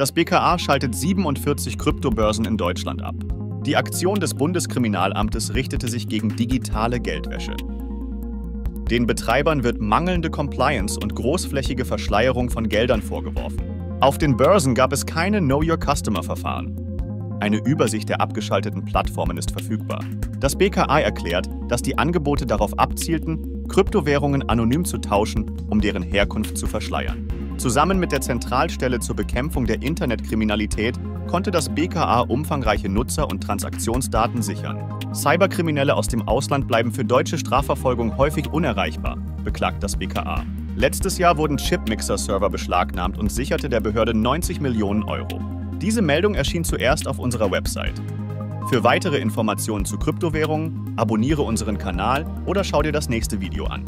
Das BKA schaltet 47 Kryptobörsen in Deutschland ab. Die Aktion des Bundeskriminalamtes richtete sich gegen digitale Geldwäsche. Den Betreibern wird mangelnde Compliance und großflächige Verschleierung von Geldern vorgeworfen. Auf den Börsen gab es keine Know-Your-Customer-Verfahren. Eine Übersicht der abgeschalteten Plattformen ist verfügbar. Das BKA erklärt, dass die Angebote darauf abzielten, Kryptowährungen anonym zu tauschen, um deren Herkunft zu verschleiern. Zusammen mit der Zentralstelle zur Bekämpfung der Internetkriminalität konnte das BKA umfangreiche Nutzer- und Transaktionsdaten sichern. Cyberkriminelle aus dem Ausland bleiben für deutsche Strafverfolgung häufig unerreichbar, beklagt das BKA. Letztes Jahr wurden Chipmixer-Server beschlagnahmt und sicherte der Behörde 90 Millionen Euro. Diese Meldung erschien zuerst auf unserer Website. Für weitere Informationen zu Kryptowährungen abonniere unseren Kanal oder schau dir das nächste Video an.